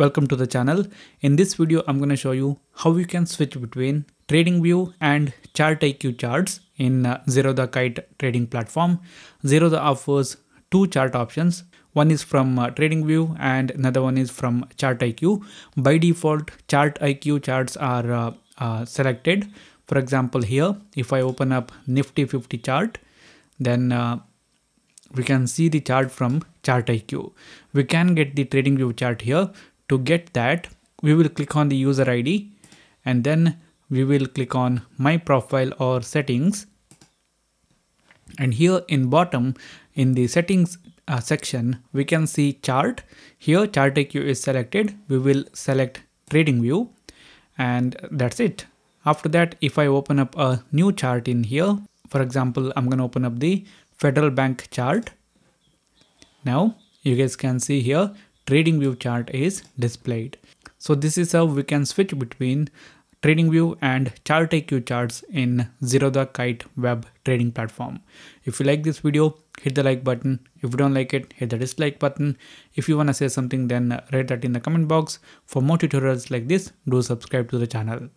welcome to the channel. In this video, I'm going to show you how you can switch between TradingView and ChartIQ charts in uh, Zerodha Kite trading platform. Zerodha offers two chart options. One is from uh, TradingView and another one is from ChartIQ. By default, ChartIQ charts are uh, uh, selected. For example, here, if I open up Nifty 50 chart, then uh, we can see the chart from ChartIQ. We can get the TradingView chart here. To get that, we will click on the user ID and then we will click on my profile or settings. And here in bottom in the settings uh, section, we can see chart. Here ChartIQ is selected. We will select trading view and that's it. After that, if I open up a new chart in here, for example, I'm going to open up the Federal Bank chart. Now you guys can see here TradingView chart is displayed. So this is how we can switch between trading view and ChartIQ charts in Zerodha Kite web trading platform. If you like this video, hit the like button. If you don't like it, hit the dislike button. If you want to say something, then write that in the comment box. For more tutorials like this, do subscribe to the channel.